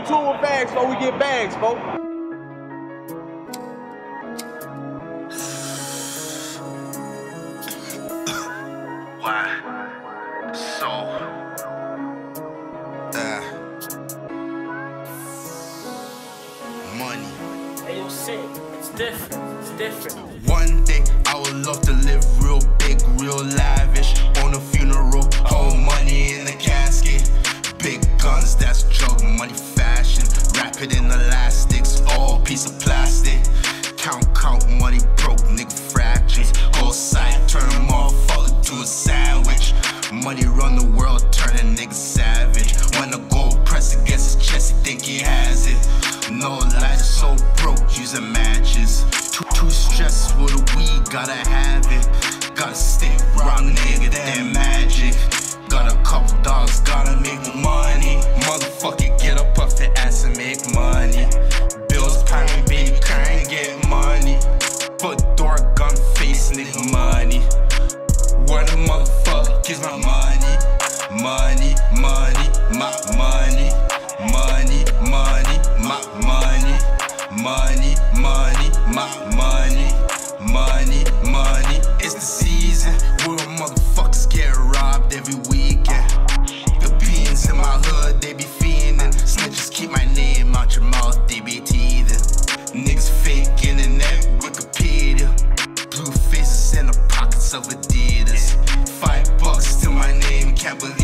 into it with bags, folks. We get bags, folks. Why? So. Uh. Money. Hey, you see, it's different. It's different. One day I would Wrap it in elastics, all piece of plastic. Count, count money, broke nigga fractions. Go side, turn them all, fall into a sandwich. Money run the world, turn a nigga savage. When the gold press against his chest, he think he has it. No light, so broke, using matches. Too, too stressed with the weed, gotta have it. Gotta stick wrong nigga, that magic. Motherfuck my money? Money, money, my money. Money, money, my money. Money, money, my money. Money, money. It's the season where motherfuckers get robbed every weekend. The beans in my hood, they be fiending. Snitches keep my name out your mouth, they be teething. Niggas fake internet, Wikipedia. Blue faces in the pockets of Adidas. Name, can't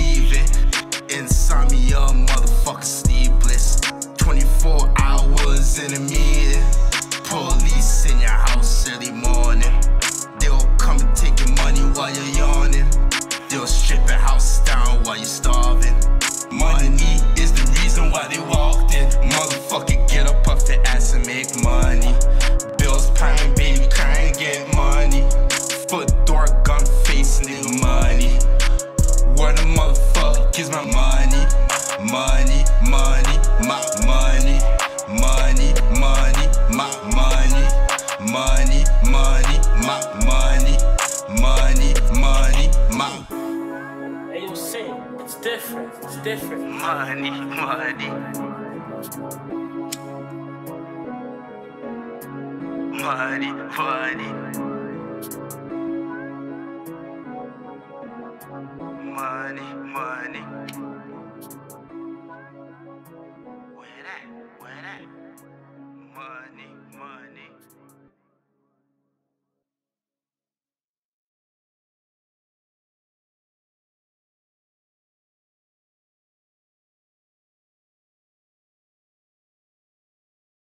motherfuck is my money? Money, money, my money. Money, money, my money. Money, money, my money. Money, money, my Hey, you see, it's different. It's different. money, money. Money, money. Money, money. Where that? Where that? Money.